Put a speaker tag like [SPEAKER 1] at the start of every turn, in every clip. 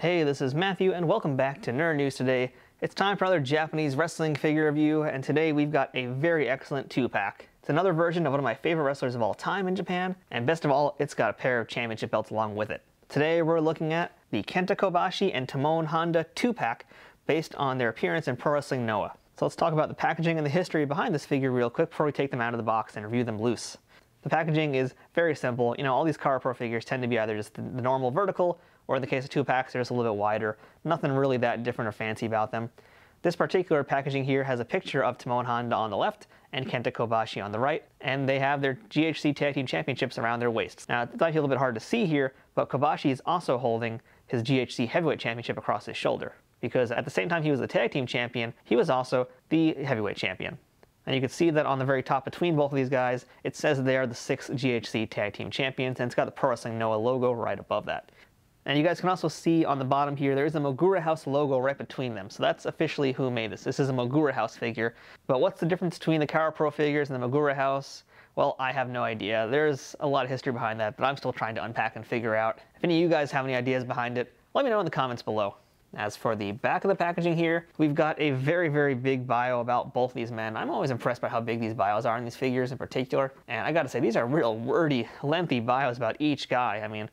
[SPEAKER 1] Hey, this is Matthew, and welcome back to Nerd News today. It's time for another Japanese wrestling figure review, and today we've got a very excellent two-pack. It's another version of one of my favorite wrestlers of all time in Japan, and best of all, it's got a pair of championship belts along with it. Today we're looking at the Kenta Kobashi and Tamon Honda two-pack based on their appearance in Pro Wrestling Noah. So let's talk about the packaging and the history behind this figure real quick before we take them out of the box and review them loose. The packaging is very simple. You know, all these Chara Pro figures tend to be either just the normal vertical, or in the case of two packs, they're just a little bit wider. Nothing really that different or fancy about them. This particular packaging here has a picture of Tamon Honda on the left and Kenta Kobashi on the right, and they have their GHC Tag Team Championships around their waists. Now, it's actually a little bit hard to see here, but Kobashi is also holding his GHC Heavyweight Championship across his shoulder, because at the same time he was the Tag Team Champion, he was also the Heavyweight Champion. And you can see that on the very top between both of these guys, it says they are the six GHC Tag Team Champions, and it's got the Pro Wrestling Noah logo right above that. And you guys can also see on the bottom here, there is a Mogura House logo right between them. So that's officially who made this. This is a Mogura House figure. But what's the difference between the Chara Pro figures and the Mogura House? Well, I have no idea. There's a lot of history behind that, but I'm still trying to unpack and figure out. If any of you guys have any ideas behind it, let me know in the comments below. As for the back of the packaging here, we've got a very, very big bio about both these men. I'm always impressed by how big these bios are in these figures in particular. And I gotta say, these are real wordy, lengthy bios about each guy. I mean,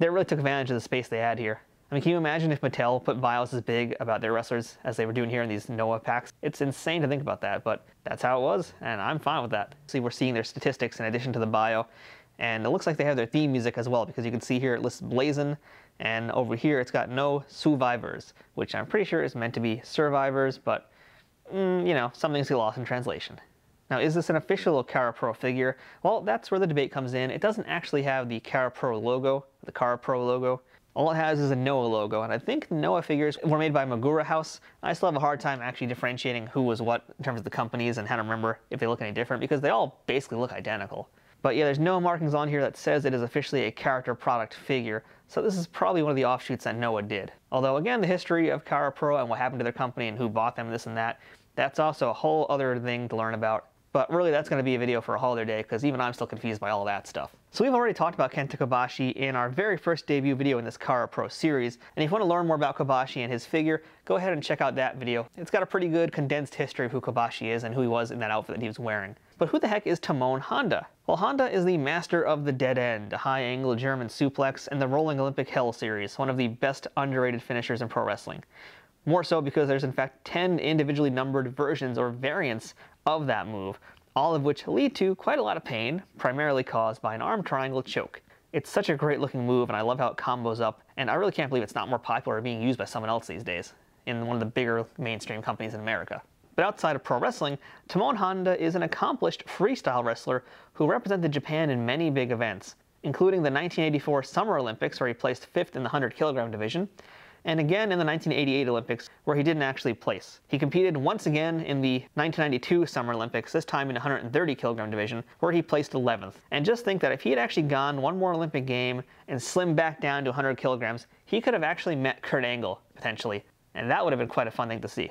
[SPEAKER 1] they really took advantage of the space they had here. I mean, can you imagine if Mattel put vials as big about their wrestlers as they were doing here in these Noah packs? It's insane to think about that, but that's how it was, and I'm fine with that. See, we're seeing their statistics in addition to the bio, and it looks like they have their theme music as well, because you can see here it lists Blazon, and over here it's got no survivors, which I'm pretty sure is meant to be survivors, but, mm, you know, some things get lost in translation. Now, is this an official Chara Pro figure? Well, that's where the debate comes in. It doesn't actually have the Chara Pro logo, the Chara Pro logo. All it has is a Noah logo, and I think Noah figures were made by Mogura House. I still have a hard time actually differentiating who was what in terms of the companies and how to remember if they look any different because they all basically look identical. But yeah, there's no markings on here that says it is officially a character product figure, so this is probably one of the offshoots that Noah did. Although again, the history of Chara Pro and what happened to their company and who bought them, this and that, that's also a whole other thing to learn about. But really, that's going to be a video for a holiday day because even I'm still confused by all that stuff. So we've already talked about Kenta Kobashi in our very first debut video in this Chara Pro series, and if you want to learn more about Kobashi and his figure, go ahead and check out that video. It's got a pretty good condensed history of who Kobashi is and who he was in that outfit that he was wearing. But who the heck is Tamon Honda? Well, Honda is the master of the dead end, a high-angle German suplex, and the Rolling Olympic Hell series, one of the best underrated finishers in pro wrestling. More so because there's in fact 10 individually numbered versions or variants of that move, all of which lead to quite a lot of pain, primarily caused by an arm triangle choke. It's such a great looking move and I love how it combos up, and I really can't believe it's not more popular or being used by someone else these days, in one of the bigger mainstream companies in America. But outside of pro wrestling, Tamon Honda is an accomplished freestyle wrestler who represented Japan in many big events, including the 1984 Summer Olympics where he placed fifth in the 100 kilogram division, and again in the 1988 Olympics, where he didn't actually place. He competed once again in the 1992 Summer Olympics, this time in 130 kilogram division, where he placed 11th. And just think that if he had actually gone one more Olympic game and slimmed back down to 100 kilograms, he could have actually met Kurt Angle, potentially. And that would have been quite a fun thing to see.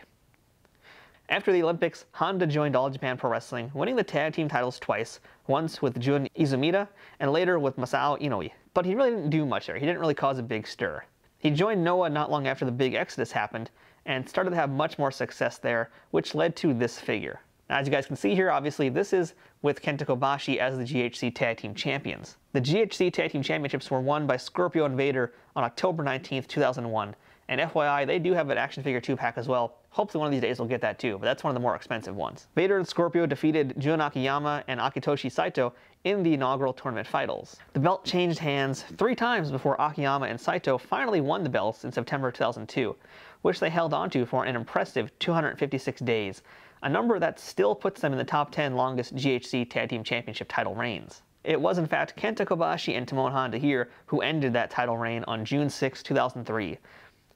[SPEAKER 1] After the Olympics, Honda joined All Japan Pro Wrestling, winning the tag team titles twice, once with Jun Izumida and later with Masao Inoue. But he really didn't do much there. He didn't really cause a big stir. He joined Noah not long after the big exodus happened and started to have much more success there, which led to this figure. Now, as you guys can see here, obviously this is with Kenta Kobashi as the GHC Tag Team Champions. The GHC Tag Team Championships were won by Scorpio and Vader on October 19th, 2001. And FYI, they do have an action figure 2-pack as well. Hopefully one of these days we'll get that too, but that's one of the more expensive ones. Vader and Scorpio defeated Jun Akiyama and Akitoshi Saito in the inaugural tournament finals. The belt changed hands three times before Akiyama and Saito finally won the belts in September 2002, which they held onto for an impressive 256 days, a number that still puts them in the top 10 longest GHC Tag Team Championship title reigns. It was in fact Kenta Kobashi and Tamon Honda here who ended that title reign on June 6, 2003,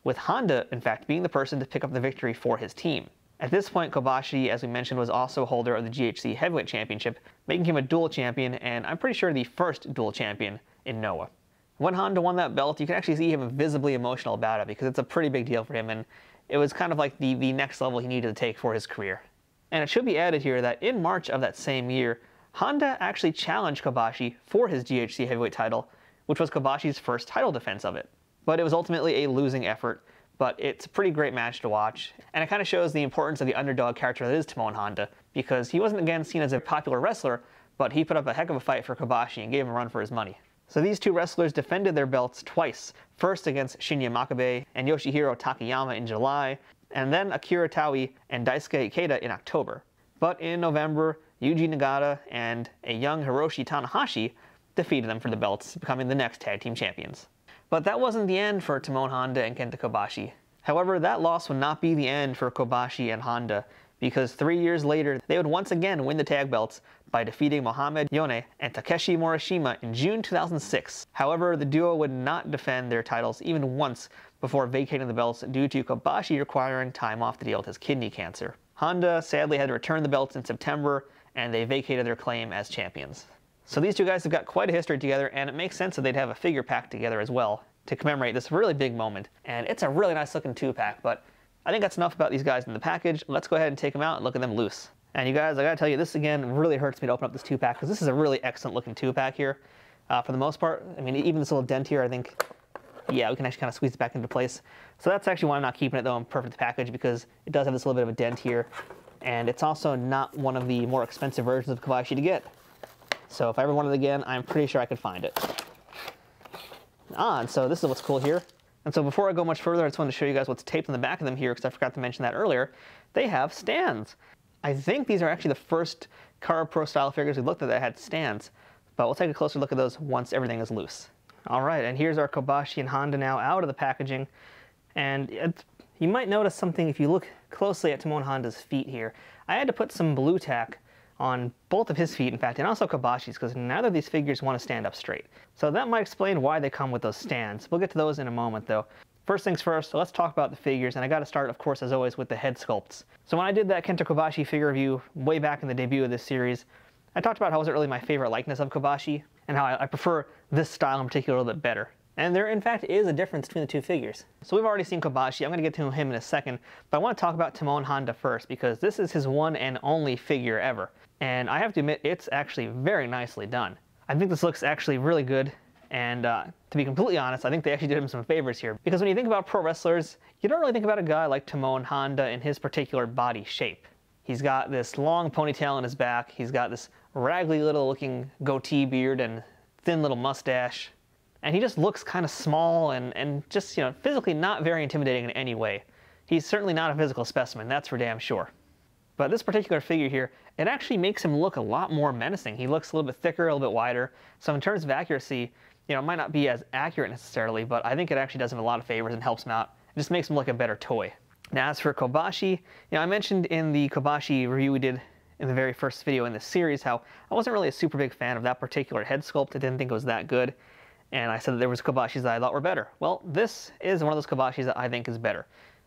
[SPEAKER 1] with Honda, in fact, being the person to pick up the victory for his team. At this point, Kobashi, as we mentioned, was also holder of the GHC Heavyweight Championship, making him a dual champion, and I'm pretty sure the first dual champion in Noah. When Honda won that belt, you can actually see him visibly emotional about it because it's a pretty big deal for him, and it was kind of like the, the next level he needed to take for his career. And it should be added here that in March of that same year, Honda actually challenged Kobashi for his GHC heavyweight title, which was Kobashi's first title defense of it. but it was ultimately a losing effort. But it's a pretty great match to watch, and it kind of shows the importance of the underdog character that is Tamon Honda, because he wasn't again seen as a popular wrestler, but he put up a heck of a fight for Kobashi and gave him a run for his money. So these two wrestlers defended their belts twice, first against Shinya Makabe and Yoshihiro Takayama in July, and then Akira Taue and Daisuke Ikeda in October. But in November, Yuji Nagata and a young Hiroshi Tanahashi defeated them for the belts, becoming the next tag team champions. But that wasn't the end for Tamon Honda and Kenta Kobashi. However, that loss would not be the end for Kobashi and Honda, because three years later, they would once again win the tag belts by defeating Mohamed Yone and Takeshi Morishima in June 2006. However, the duo would not defend their titles even once before vacating the belts due to Kobashi requiring time off to deal with his kidney cancer. Honda sadly had to return the belts in September, and they vacated their claim as champions. So these two guys have got quite a history together, and it makes sense that they'd have a figure pack together as well to commemorate this really big moment. And it's a really nice looking two pack, but I think that's enough about these guys in the package. Let's go ahead and take them out and look at them loose. And you guys, I gotta tell you, this again really hurts me to open up this two pack because this is a really excellent looking two pack here. Uh, for the most part, I mean, even this little dent here, I think, yeah, we can actually kind of squeeze it back into place. So that's actually why I'm not keeping it though in perfect package because it does have this little bit of a dent here. And it's also not one of the more expensive versions of Kobashi to get. So if I ever wanted it again, I'm pretty sure I could find it. Ah, and so this is what's cool here. And so before I go much further, I just wanted to show you guys what's taped on the back of them here because I forgot to mention that earlier. They have stands. I think these are actually the first Chara Pro style figures we looked at that had stands, but we'll take a closer look at those once everything is loose. All right, and here's our Kobashi and Honda now out of the packaging. And you might notice something if you look closely at Tamon Honda's feet here. I had to put some blue tack on both of his feet, in fact, and also Kobashi's, because neither of these figures want to stand up straight. So that might explain why they come with those stands. We'll get to those in a moment, though. First things first, let's talk about the figures, and I got to start, of course, as always, with the head sculpts. So when I did that Kenta Kobashi figure review way back in the debut of this series, I talked about how it wasn't really my favorite likeness of Kobashi, and how I, I prefer this style in particular a little bit better. And there, in fact, is a difference between the two figures. So we've already seen Kobashi. I'm going to get to him in a second, but I want to talk about Tamon Honda first because this is his one and only figure ever. And I have to admit, it's actually very nicely done. I think this looks actually really good. And uh, to be completely honest, I think they actually did him some favors here. Because when you think about pro wrestlers, you don't really think about a guy like Tamon Honda in his particular body shape. He's got this long ponytail in his back. He's got this raggedy little looking goatee beard and thin little mustache. And he just looks kind of small and, and just, you know, physically not very intimidating in any way. He's certainly not a physical specimen, that's for damn sure. But this particular figure here, it actually makes him look a lot more menacing. He looks a little bit thicker, a little bit wider. So in terms of accuracy, you know, it might not be as accurate necessarily, but I think it actually does him a lot of favors and helps him out. It just makes him look a better toy. Now as for Kobashi, you know, I mentioned in the Kobashi review we did in the very first video in this series how I wasn't really a super big fan of that particular head sculpt. I didn't think it was that good. And I said that there was Kobashis that I thought were better. Well, this is one of those Kobashis that I think is better.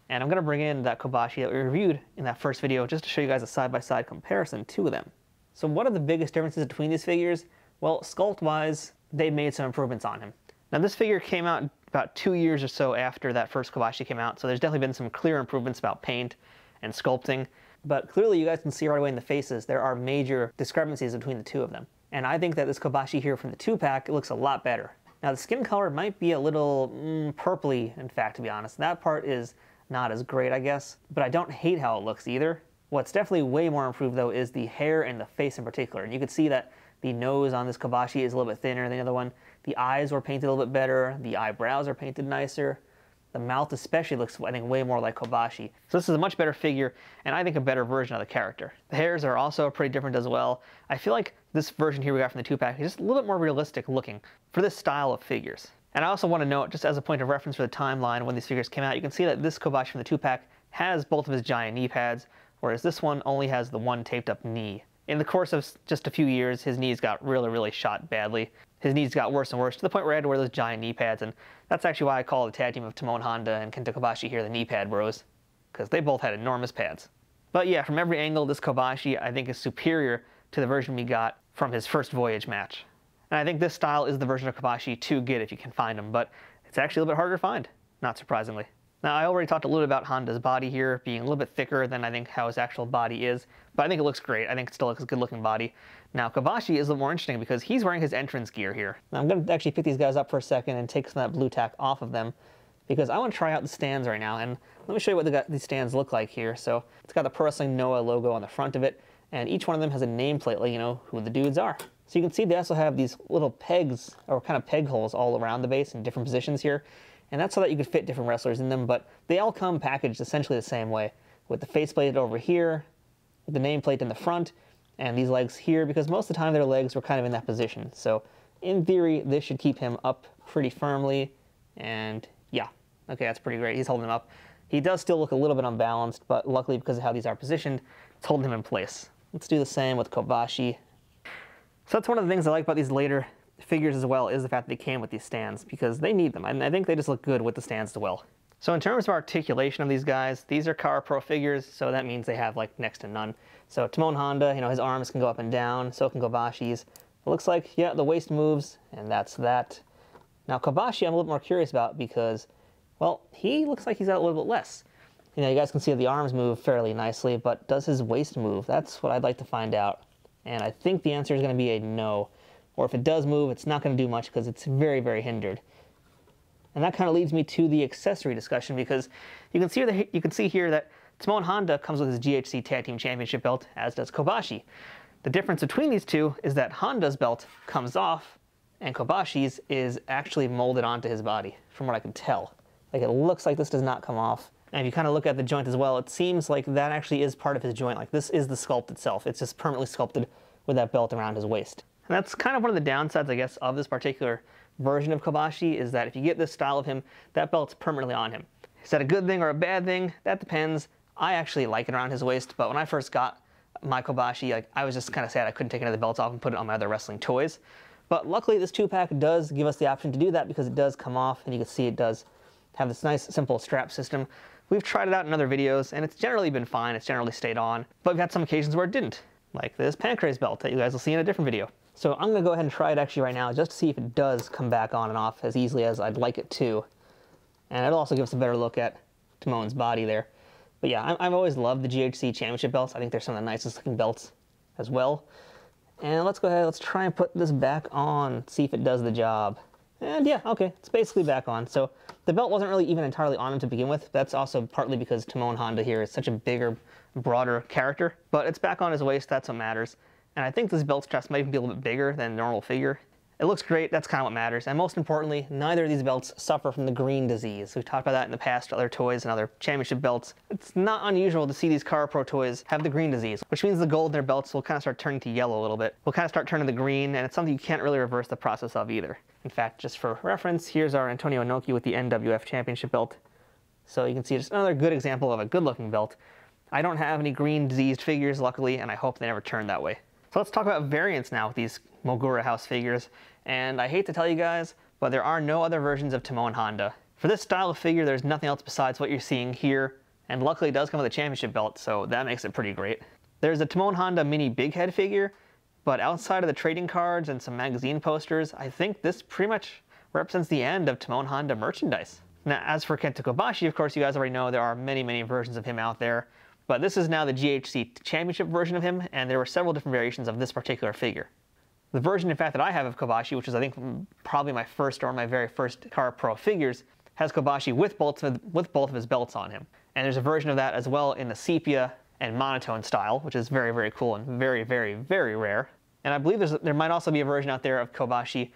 [SPEAKER 1] And I'm going to bring in that Kobashi that we reviewed in that first video just to show you guys a side-by-side -side comparison to them. So what are the biggest differences between these figures? Well, sculpt-wise, they made some improvements on him. Now this figure came out about two years or so after that first Kobashi came out, so there's definitely been some clear improvements about paint and sculpting. But clearly you guys can see right away in the faces, there are major discrepancies between the two of them. And I think that this Kobashi here from the 2-pack looks a lot better. Now the skin color might be a little mm, purpley, in fact, to be honest. That part is not as great, I guess. But I don't hate how it looks either. What's definitely way more improved, though, is the hair and the face in particular. And you can see that the nose on this Kobashi is a little bit thinner than the other one. The eyes were painted a little bit better. The eyebrows are painted nicer. The mouth especially looks, I think, way more like Kobashi. So this is a much better figure, and I think a better version of the character. The hairs are also pretty different as well. I feel like this version here we got from the 2-pack is just a little bit more realistic looking for this style of figures. And I also want to note, just as a point of reference for the timeline when these figures came out, you can see that this Kobashi from the 2-pack has both of his giant knee pads, whereas this one only has the one taped up knee. In the course of just a few years, his knees got really, really shot badly. His knees got worse and worse to the point where I had to wear those giant knee pads, and that's actually why I call the tag team of Tamon Honda and Kenta Kobashi here the knee pad bros, because they both had enormous pads. But yeah, from every angle, this Kobashi I think is superior to the version we got from his first Voyage match. And I think this style is the version of Kobashi to get if you can find them, but it's actually a little bit harder to find, not surprisingly. Now, I already talked a little bit about Honda's body here being a little bit thicker than I think how his actual body is, but I think it looks great. I think it still looks a good looking body. Now, Kobashi is a little more interesting because he's wearing his entrance gear here. Now, I'm going to actually pick these guys up for a second and take some of that blue tack off of them because I want to try out the stands right now. And let me show you what the, these stands look like here. So it's got the Pro Wrestling Noah logo on the front of it, and each one of them has a nameplate, like you know who the dudes are. So you can see they also have these little pegs or kind of peg holes all around the base in different positions here. And that's so that you could fit different wrestlers in them, but they all come packaged essentially the same way with the faceplate over here, the nameplate in the front, and these legs here because most of the time their legs were kind of in that position. So in theory, this should keep him up pretty firmly. And yeah, okay, that's pretty great. He's holding him up. He does still look a little bit unbalanced, but luckily because of how these are positioned, it's holding him in place. Let's do the same with Kobashi. So that's one of the things I like about these later figures as well is the fact that they came with these stands because they need them. And I think they just look good with the stands as well. So in terms of articulation of these guys, these are Chara Pro figures, so that means they have like next to none. So Tamon Honda, you know, his arms can go up and down, so can Kobashi's. It looks like, yeah, the waist moves, and that's that. Now Kobashi I'm a little more curious about because, well, he looks like he's got a little bit less. You know, you guys can see the arms move fairly nicely, but does his waist move? That's what I'd like to find out. And I think the answer is going to be a no. Or if it does move, it's not going to do much because it's very, very hindered. And that kind of leads me to the accessory discussion because you can see that you can see here that Tamon Honda comes with his GHC Tag Team Championship belt, as does Kobashi. The difference between these two is that Honda's belt comes off and Kobashi's is actually molded onto his body, from what I can tell. Like it looks like this does not come off. And if you kind of look at the joint as well, it seems like that actually is part of his joint. Like this is the sculpt itself. It's just permanently sculpted with that belt around his waist. And that's kind of one of the downsides, I guess, of this particular version of Kobashi is that if you get this style of him, that belt's permanently on him. Is that a good thing or a bad thing? That depends. I actually like it around his waist, but when I first got my Kobashi, like, I was just kind of sad I couldn't take the belts off and put it on my other wrestling toys. But luckily, this two-pack does give us the option to do that because it does come off, and you can see it does have this nice, simple strap system. We've tried it out in other videos, and it's generally been fine. It's generally stayed on, but we've had some occasions where it didn't, like this Pancrase belt that you guys will see in a different video. So I'm to go ahead and try it actually right now just to see if it does come back on and off as easily as I'd like it to. And it'll also give us a better look at Tamon's body there. But yeah, I've always loved the GHC Championship belts. I think they're some of the nicest looking belts as well. And let's go ahead, let's try and put this back on, see if it does the job. And yeah, okay, it's basically back on. So the belt wasn't really even entirely on him to begin with. That's also partly because Tamon Honda here is such a bigger, broader character. But it's back on his waist, that's what matters. And I think this belt strap might even be a little bit bigger than normal figure. It looks great, that's kind of what matters. And most importantly, neither of these belts suffer from the green disease. We've talked about that in the past, other toys and other championship belts. It's not unusual to see these Chara Pro toys have the green disease, which means the gold in their belts will kind of start turning to yellow a little bit. Will kind of start turning to green, and it's something you can't really reverse the process of either. In fact, just for reference, here's our Antonio Inoki with the NWF Championship belt. So you can see just another good example of a good looking belt. I don't have any green diseased figures, luckily, and I hope they never turn that way. So let's talk about variants now with these Mogura House figures. And I hate to tell you guys, but there are no other versions of Tamon Honda. For this style of figure, there's nothing else besides what you're seeing here, and luckily it does come with a championship belt, so that makes it pretty great. There's a Tamon Honda mini big head figure, but outside of the trading cards and some magazine posters, I think this pretty much represents the end of Tamon Honda merchandise. Now, as for Kenta Kobashi, of course, you guys already know there are many, many versions of him out there. But this is now the GHC Championship version of him, and there were several different variations of this particular figure. The version, in fact, that I have of Kobashi, which is I think probably my first or my very first Chara Pro figures, has Kobashi with both, of, with both of his belts on him. And there's a version of that as well in the sepia and monotone style, which is very, very cool and very, very, very rare. And I believe there might also be a version out there of Kobashi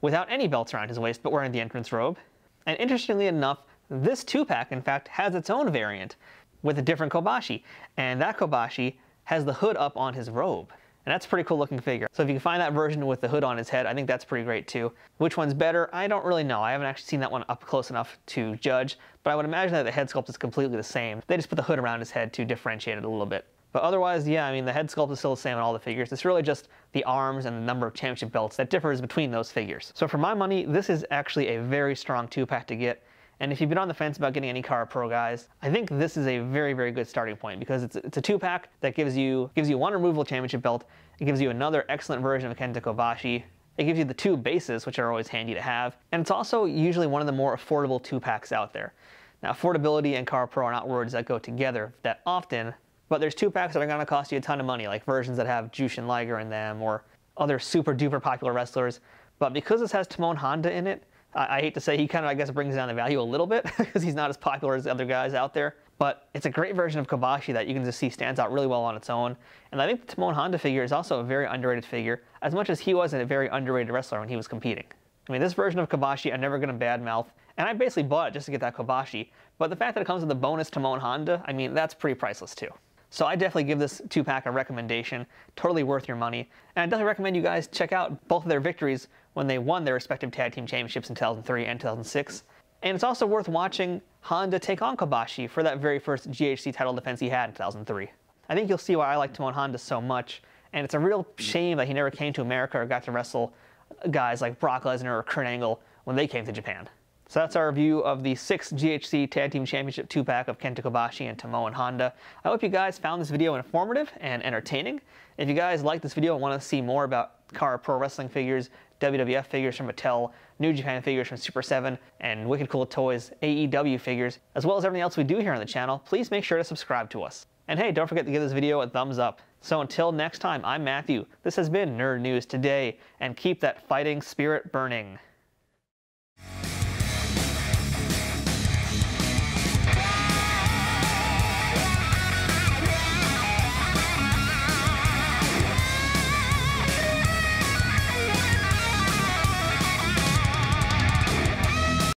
[SPEAKER 1] without any belts around his waist, but wearing the entrance robe. And interestingly enough, this two-pack, in fact, has its own variant with a different Kobashi. And that Kobashi has the hood up on his robe. And that's a pretty cool looking figure. So if you can find that version with the hood on his head, I think that's pretty great too. Which one's better? I don't really know. I haven't actually seen that one up close enough to judge, but I would imagine that the head sculpt is completely the same. They just put the hood around his head to differentiate it a little bit. But otherwise, yeah, I mean, the head sculpt is still the same on all the figures. It's really just the arms and the number of championship belts that differs between those figures. So for my money, this is actually a very strong two-pack to get. And if you've been on the fence about getting any Chara Pro guys, I think this is a very, very good starting point because it's, it's a two-pack that gives you gives you one removable championship belt, it gives you another excellent version of Kenta Kobashi, it gives you the two bases, which are always handy to have, and it's also usually one of the more affordable two-packs out there. Now, affordability and Chara Pro are not words that go together that often, but there's two packs that are going to cost you a ton of money, like versions that have Jushin Liger in them or other super duper popular wrestlers. But because this has Tamon Honda in it, I, I hate to say he kind of, I guess, brings down the value a little bit because he's not as popular as the other guys out there. But it's a great version of Kobashi that you can just see stands out really well on its own. And I think the Tamon Honda figure is also a very underrated figure, as much as he was a very underrated wrestler when he was competing. I mean, this version of Kobashi, I'm never going to badmouth, and I basically bought it just to get that Kobashi. But the fact that it comes with a bonus Tamon Honda, I mean, that's pretty priceless too. So I definitely give this two pack a recommendation. Totally worth your money. And I definitely recommend you guys check out both of their victories when they won their respective tag team championships in 2003 and 2006. And it's also worth watching Honda take on Kobashi for that very first GHC title defense he had in 2003. I think you'll see why I like Tamon Honda so much. And it's a real shame that he never came to America or got to wrestle guys like Brock Lesnar or Kurt Angle when they came to Japan. So that's our review of the six GHC Tag Team Championship 2-pack of Kenta Kobashi and Tamon and Honda. I hope you guys found this video informative and entertaining. If you guys like this video and want to see more about Chara Pro Wrestling figures, WWF figures from Mattel, New Japan figures from Super 7, and Wicked Cool Toys AEW figures, as well as everything else we do here on the channel, please make sure to subscribe to us. And hey, don't forget to give this video a thumbs up. So until next time, I'm Matthew. This has been Nerd News Today, and keep that fighting spirit burning.